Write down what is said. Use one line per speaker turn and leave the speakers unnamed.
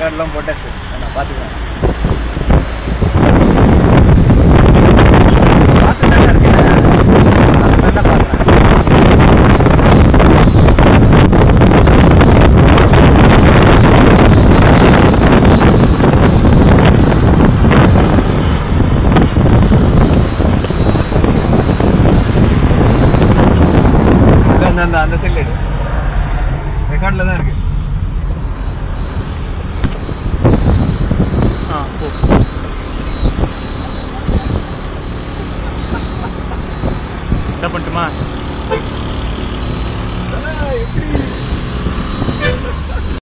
ரெக்கார்ட்லாம் போட்டாச்சு. நான் பார்த்துக்கிறேன். பார்த்து அந்த அந்த செல்லு எடு ரெக்கார்டில் தான்
இருக்குது என்ன பண்ணட்டுமா
எப்படி